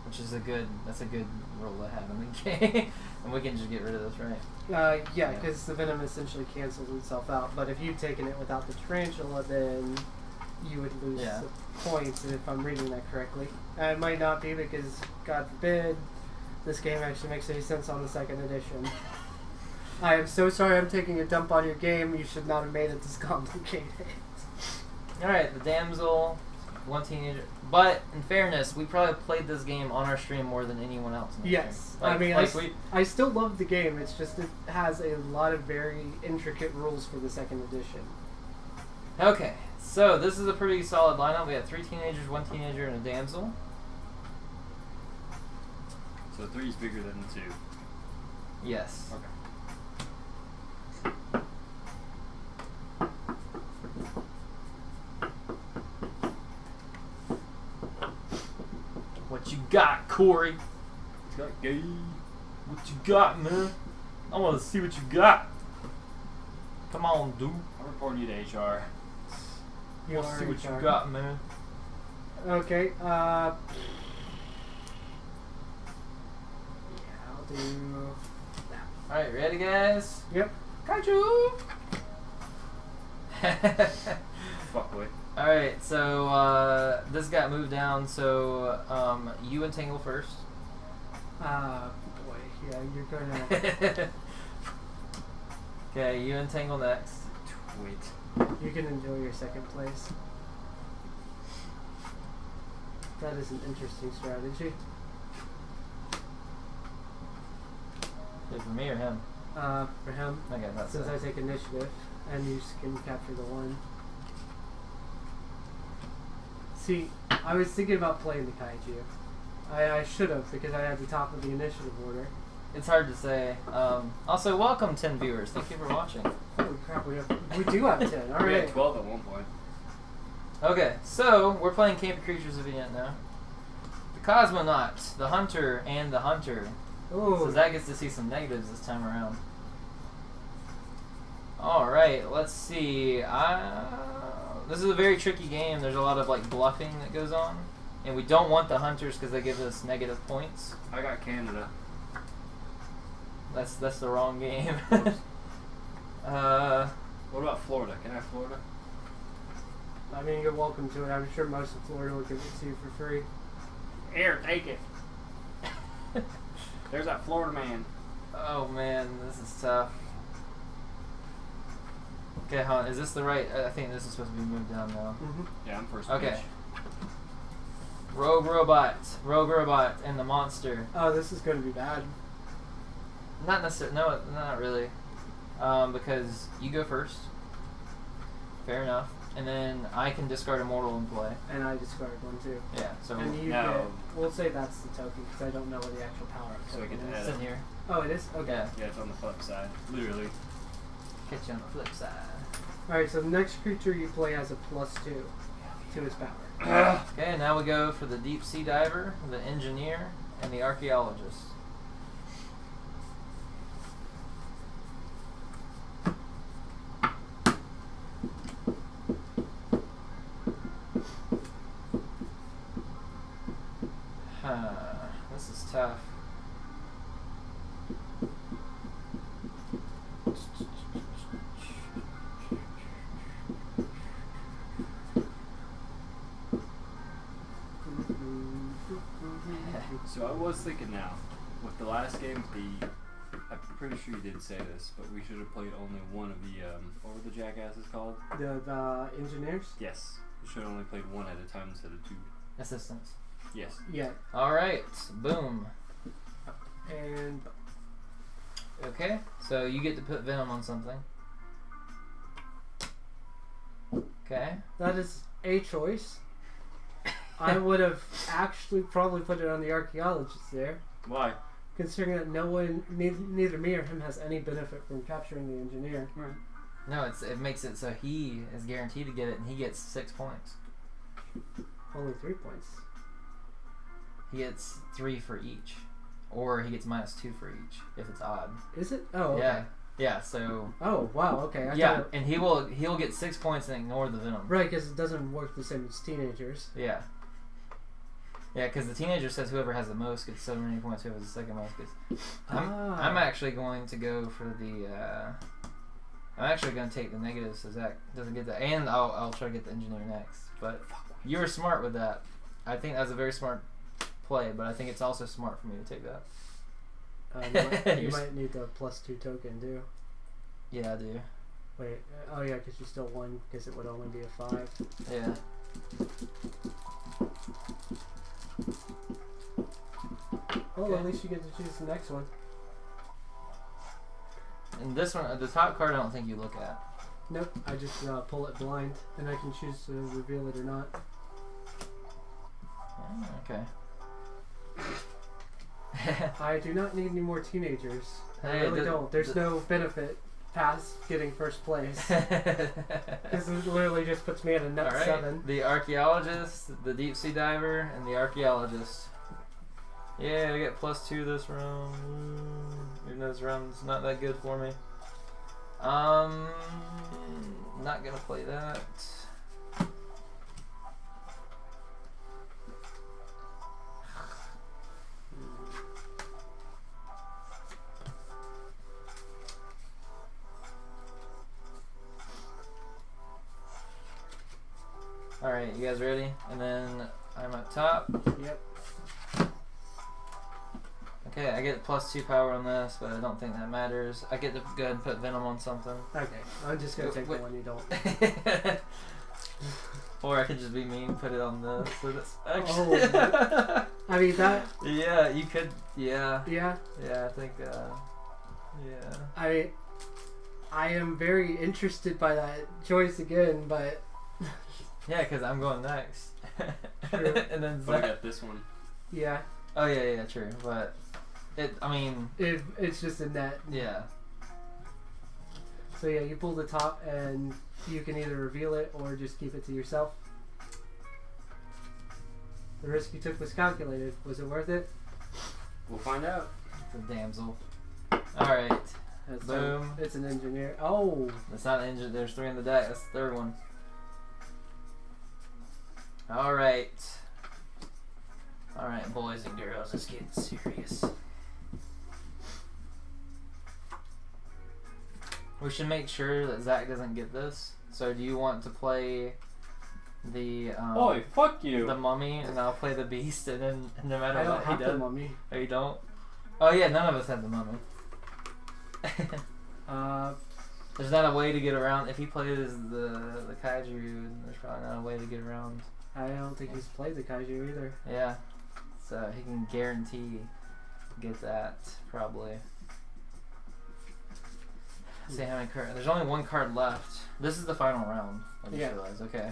which is a good. That's a good rule to have in the [LAUGHS] game, and we can just get rid of this, right? Uh, yeah, Yeah. because the venom essentially cancels itself out. But if you'd taken it without the tarantula, then you would lose Yeah. the points. If I'm reading that correctly, and it might not be because, God forbid, this game actually makes any sense on the second edition. [LAUGHS] I am so sorry. I'm taking a dump on your game. You should not have made it this [LAUGHS] complicated. All right, the damsel, one teenager. But in fairness, we probably played this game on our stream more than anyone else. Yes, stream. I mean, I like s- we. I still love the game. It's just it has a lot of very intricate rules for the second edition. Okay, so this is a pretty solid lineup. We have three teenagers, one teenager, and a damsel. So three is bigger than two. Yes. Okay. What you got, Corey? It's got gay. What you got, man? I want to see what you got. Come on, dude. I'm reporting you to HR. You Let's see in what you got, man. Okay. Uh. Yeah, I'll do. All right, ready, guys? Yep. Kaiju. [LAUGHS] Fuck with. All right, so uh, this got moved down. So um, you entangle first. Uh, boy, yeah, you're gonna. [LAUGHS] okay, you entangle next. Twit. you can enjoy your second place. That is an interesting strategy. Is it for me or him? Uh, for him, Okay, that's since it. I take initiative, and you can capture the one. See, I was thinking about playing the kaiju. I, I should have because I had the top of the initiative order. It's hard to say. Um, also, welcome 10 viewers. Thank you for watching. Holy crap, we have we do have ten. [LAUGHS] All we right. had 12 at one point. Okay, so we're playing Campy Creatures of Eden now. The Cosmonaut, the Hunter, and the Hunter. Oh, So Zach gets to see some negatives this time around. Alright, let's see. Uh, this is a very tricky game. There's a lot of like bluffing that goes on. And we don't want the Hunters because they give us negative points. I got Canada. That's that's the wrong game. [LAUGHS] Uh, What about Florida? Can I have Florida? I mean, you're welcome to it. I'm sure most of Florida will give it to you for free. Here, take it. [LAUGHS] There's that Florida man. oh man, this is tough. Okay, hon, is this the right? I I think this is supposed to be moved down now. Mm-hmm. Yeah, I'm first. Okay. pitch. Rogue Robot, Rogue Robot, and the monster. Oh, this is going to be bad. Not necessarily. No, not really. Um, because you go first. Fair enough. And then I can discard a mortal and play. And I discard one too. Yeah. So and you No. get. We'll say that's the token because I don't know what the actual power of So we token can is. add it's in here. Oh, it is. Okay. Yeah. Yeah, it's on the flip side. Literally. Catch you on the flip side. All right. So the next creature you play has a plus two to its power. [CLEARS THROAT] Okay. Now we go for the deep sea diver, the engineer, and the archaeologist. Huh, this is tough. So I was thinking now, with the last game, the I'm pretty sure you did say this, but we should have played only one of the um, what were the jackasses called? The the engineers. Yes, we should have only played one at a time instead of two. Assistance. Yes. Yeah. All right, boom. And Okay, so you get to put venom on something. Okay. that is a choice. I [LAUGHS] would have actually probably put it on the archaeologist there, Why? considering that no one, neither, neither me or him, has any benefit from capturing the engineer. Right. No, it's it makes it so he is guaranteed to get it, and he gets six points. Only three points. He gets three for each, or he gets minus two for each if it's odd. Is it? Oh, okay. Yeah, yeah. So Oh, wow. Okay. I yeah, thought it- and he will he'll get six points and ignore the venom. right, because it doesn't work the same as teenagers. Yeah. Yeah, because the teenager says whoever has the most gets so many points. Whoever has the second most gets. [GASPS] I'm, Ah. I'm actually going to go for the. Uh, I'm actually going to take the negative so Zach doesn't get that, and I'll I'll try to get the engineer next. But you were smart with that. I think that's a very smart play, but I think it's also smart for me to take that. Uh, you [LAUGHS] might, you might need the plus two token too. Yeah, I do. Wait, uh, oh yeah, because you still won because it would only be a five. Yeah. Oh, at least you get to choose the next one. And this one, uh, the top card, I don't think you look at. Nope, I just uh, pull it blind, and I can choose to reveal it or not. Oh, okay. [LAUGHS] [LAUGHS] I do not need any more teenagers. I Hey, really the- don't. There's the- no benefit past getting first place. [LAUGHS] This literally just puts me at a nut All right. seven. The archaeologist, the deep sea diver, and the archaeologist. Yeah, I get plus two this round. Even though this round's not that good for me. Um, not gonna play that. All right, you guys ready? And then I'm up top. Yep. Okay, I get plus two power on this, but I don't think that matters. I get to go ahead and put venom on something. Okay, I'm just gonna take wait. the one you don't. [LAUGHS] or I could just be mean, put it on this. So that's Oh, actually. I mean [LAUGHS] that. yeah, you could. Yeah, Yeah. yeah. I think. Uh, yeah. I. I am very interested by that choice again, but Yeah, because I'm going next. [LAUGHS] True. and then But I got this one. yeah, Oh yeah, yeah, true. But it. I mean, it, it's just a net. yeah. So yeah, you pull the top, and you can either reveal it or just keep it to yourself. The risk you took was calculated. Was it worth it? We'll find out. It's a damsel. All right. It's Boom. A, it's an engineer. Oh, That's not an engineer. There's three in the deck. That's the third one. All right. All right, boys and girls, let's get serious. We should make sure that Zach doesn't get this. So, do you want to play the um, Oi, fuck you. the mummy, and I'll play the beast, and then no matter I don't what he have the does, mummy. oh, you don't. Oh yeah, none of us have the mummy. [LAUGHS] Uh, There's not a way to get around. If he plays the the kaiju, there's probably not a way to get around. I don't think he's played the kaiju either. Yeah, so he can guarantee get that probably. See how many cards? There's only one card left. This is the final round. I just Yeah. realized. Okay.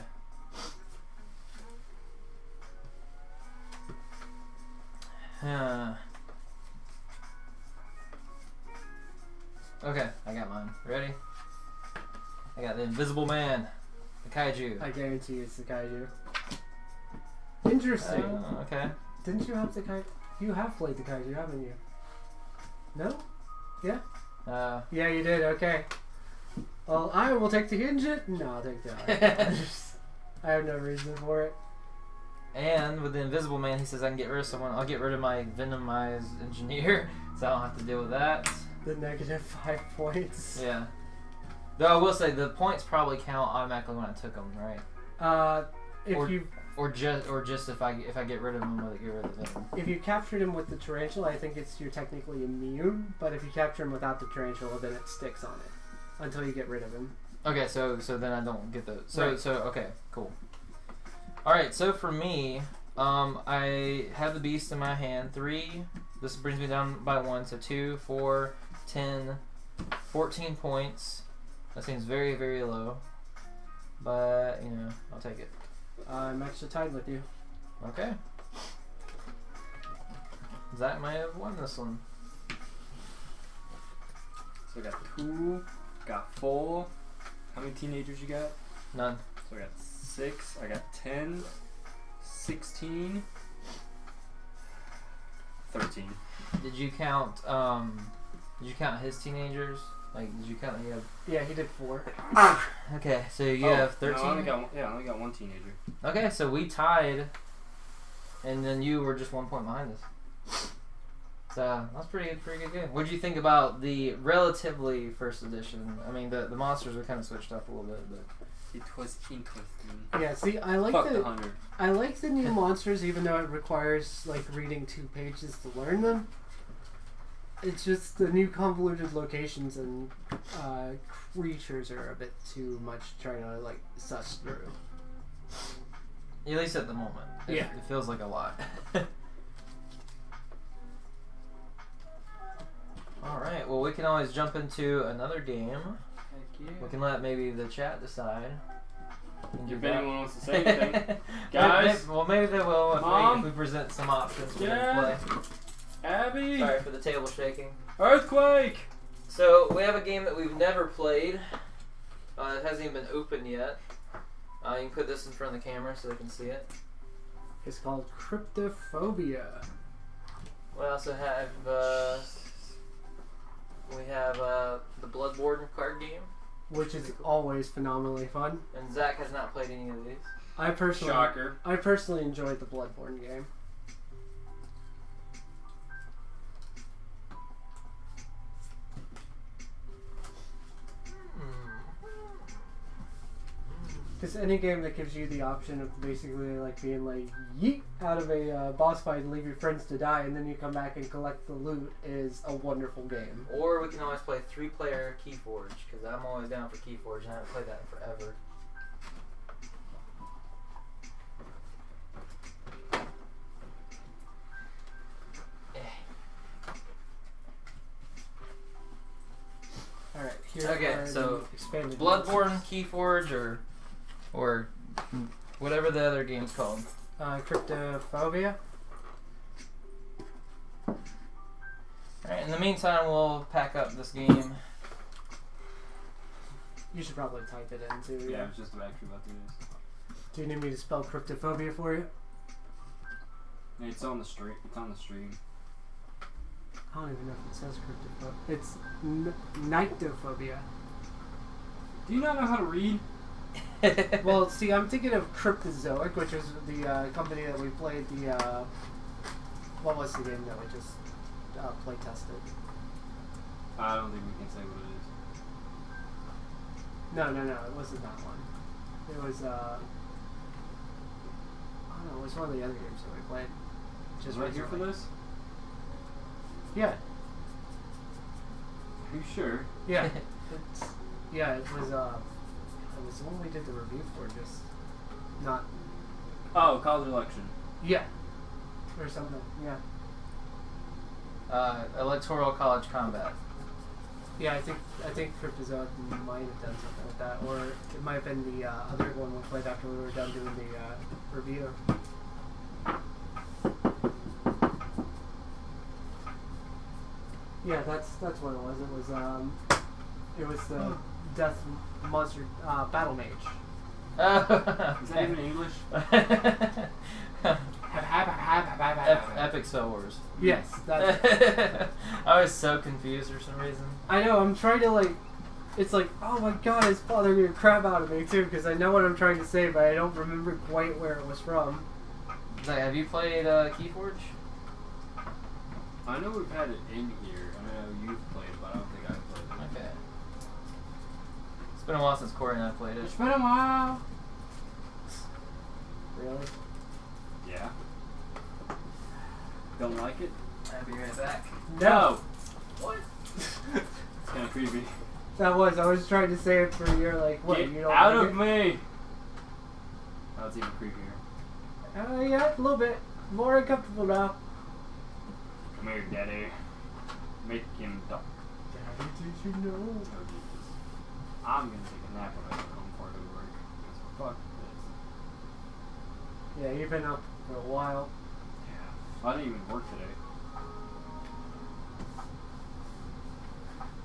Huh. okay, I got mine. Ready? I got the Invisible Man, the kaiju. I guarantee it's the kaiju. Interesting. Oh, okay. Didn't you have the kaiju? You have played the kaiju, haven't you? No? Yeah? Uh, Yeah, you did. Okay. Well, I will take the Hinjit. No, I'll take the. [LAUGHS] I have no reason for it. And with the Invisible Man, he says I can get rid of someone. I'll get rid of my Venomized Engineer, [LAUGHS] so I don't have to deal with that. The negative five points. Yeah. Though I will say the points probably count automatically when I took them, right? Uh, if Or- you Or just, or just if I if I get rid of will get rid of venom? if you captured him with the tarantula, I think it's you're technically immune. But if you capture him without the tarantula, then it sticks on it until you get rid of him. Okay, so so then I don't get those. So Right. so okay, cool. All right, so for me, um, I have the beast in my hand. Three. This brings me down by one. So two, four, ten, fourteen points. That seems very very low, but you know I'll take it. I'm actually tied with you. Okay. Zach may have won this one. So I got two, got four. How many teenagers you got? None. So I got six, I got ten, sixteen, thirteen. Did you count? Um, did you count his teenagers? Like, did you count? You have Yeah, he did four. [SIGHS] okay. So you Oh, have No, I only thirteen. got one, yeah, I only got one teenager. Okay, so we tied and then you were just one point behind us. So that's pretty pretty good game. What did you think about the relatively first edition? I mean, the the monsters were kind of switched up a little bit, but It was interesting. Yeah, see, I like Fuck the, the. I like the new [LAUGHS] monsters, even though it requires like reading two pages to learn them. It's just the new convoluted locations and uh, creatures are a bit too much trying to like suss through. at least at the moment, it, Yeah. it feels like a lot. [LAUGHS] All right. Well, we can always jump into another game. Heck We can let maybe the chat decide. We can do If that. anyone wants to say [LAUGHS] anything. Maybe- Guys? well, maybe they will if, we, if we present some options for Yeah. Them to play. Abby! Sorry for the table shaking. Earthquake! So we have a game that we've never played. Uh, it hasn't even been opened yet. Uh, you can put this in front of the camera so they can see it. It's called Cryptophobia. We also have uh, we have uh, the Bloodborne card game, which is always phenomenally fun. and Zach has not played any of these. I personally, Shocker. I personally enjoyed the Bloodborne game. Any game that gives you the option of basically like being like yeet out of a uh, boss fight and leave your friends to die, and then you come back and collect the loot is a wonderful game. Or we can always play three-player Keyforge because I'm always down for Keyforge, and I haven't played that in forever. All right, here Okay, so the expanded Bloodborne, Keyforge, or or whatever the other game's called. uh, Cryptophobia. Alright, in the meantime, we'll pack up this game. You should probably type it in too. Yeah, I Yeah. was just actually about to do this. Do you need me to spell cryptophobia for you? Hey, It's on the stream. It's on the stream. I don't even know if it says cryptophobia. It's n- nyctophobia. Do you not know how to read? Well, see, I'm thinking of Cryptozoic, which is the uh, company that we played the. Uh, what was the game that we just uh, play tested? I don't think we can say what it is. No, no, no, it wasn't that one. It was. Uh, oh no, it was one of the other games that we played. Just right here for this? Yeah, Are you sure? yeah. it's, yeah, it was. Uh, it was the one we did the review for. Just not. Oh, college election. Yeah. Or something. Yeah. uh, Electoral College Combat. Yeah, I think I think Cryptozoic might have done something with that, or it might have been the uh, other one we played after we were done doing the uh, review. Yeah, that's that's what it was. It was um, it was the Death Monster uh, Battle Mage. Oh, [LAUGHS] Is that even English? [LAUGHS] Ep- Ep- Epic Spell Wars. yes, that's. [LAUGHS] I was so confused for some reason. I know. I'm trying to like. It's like, oh my god, it's bothering the crap out of me too, because I know what I'm trying to say, but I don't remember quite where it was from. Like, have you played uh, Keyforge? I know we've had it in here. I know you've played it, but I don't think I've played it. Okay. It's been a while since Corey and I played it. It's been a while. Really? Yeah. Don't like it? I'll be right back. No. What? It's kind of creepy. That was. I was trying to say it for you're like, what? Get you don't out like of me! Oh, it's even creepier. it? Uh, yeah, a little bit more uncomfortable now. Come here, daddy. Make him talk. Daddy, did you know? I'm gonna take a nap when I get home before I go to work. fuck this. Yeah, you've been up for a while. Yeah. I didn't even work today.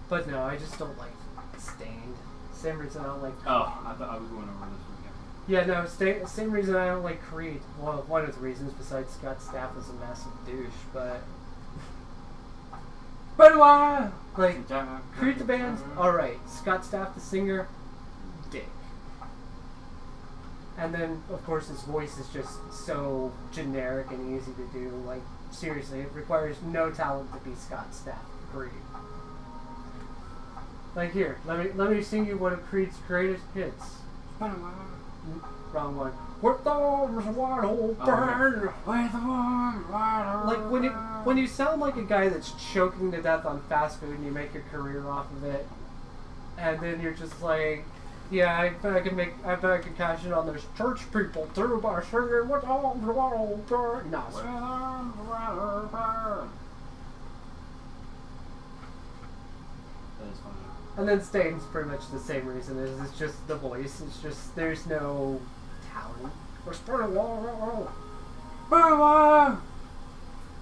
But no, I just don't like Staind. Same reason I don't like. Oh, I thought I was going over this weekend. Yeah, no, sta- same reason I don't like Creed. Well, one of the reasons besides Scott Stapp is a massive douche, but. But why? Like, Creed the band, alright. Scott Stapp, the singer, dick. And then, of course, his voice is just so generic and easy to do. Like, seriously, it requires no talent to be Scott Stapp. Creed. Like here, let me let me sing you one of Creed's greatest hits. Wrong one. With the arms wide open. Like when you when you sound like a guy that's choking to death on fast food and you make your career off of it, and then you're just like, yeah, I bet I can make, I bet I can cash in on those church people too by singing with arms wide open. No, it's- That is funny. and then Staind's pretty much the same reason. Is it's just the voice. It's just there's no talent. We're spinning wall.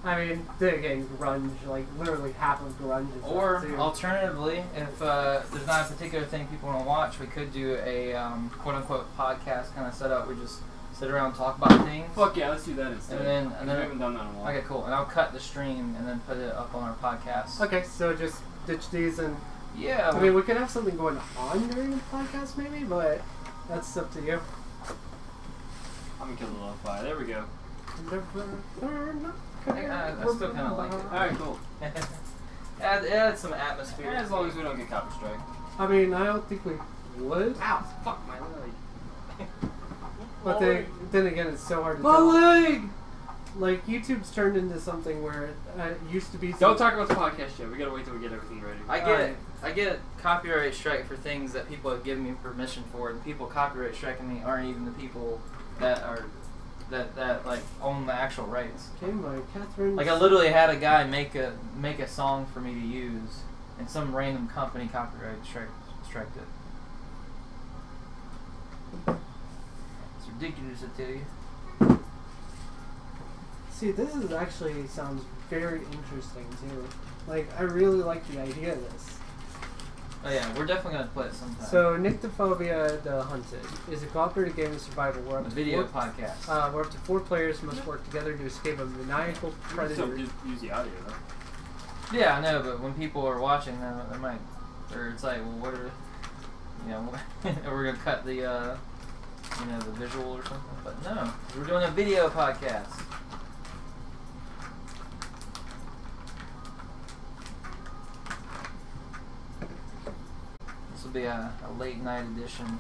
I mean, then again, grunge, like literally half of grunge is Or too. alternatively, if uh, there's not a particular thing people want to watch, we could do a um, quote unquote podcast kind of setup. We just sit around and talk about things. Fuck yeah, let's do that instead. And then- and then- we haven't done that in a while. Okay, cool. And I'll cut the stream and then put it up on our podcast. Okay, so just ditch these and Yeah. I mean we could have something going on during the podcast maybe, but that's up to you. I'm gonna kill the lo-fi. There we go. I, I, I still kind of like it. Alright, cool. [LAUGHS] add, add some atmosphere. As long as we don't get copy strike. I mean, I don't think we would, Ow! Fuck my leg. [LAUGHS] but then, then again, it's so hard to My tell. leg! Like YouTube's turned into something where uh, it used to be. Don't talk about the podcast yet. We gotta wait till we get everything ready. I get Alright. I get copyright strike for things that people have given me permission for, and people copyright striking me aren't even the people that are that that like own the actual rights. Okay, my Catherine. Like I literally had a guy make a make a song for me to use, and some random company copyright strike striked it. It's ridiculous, I tell you. See, this is actually sounds very interesting too. Like I really like the idea of this. Oh yeah, we're definitely gonna play it sometime. So, Nyctophobia the Hunted is a cooperative game of survival where a up to video four, podcast. uh, where up to four players must work together to escape a maniacal You can predator. still use, use the audio though. Yeah, I know, but when people are watching, they, they might, or it's like, well, what are, you know, [LAUGHS] we're gonna cut the, uh, you know, the visual or something. But no, we're doing a video podcast. This will be a, a late night edition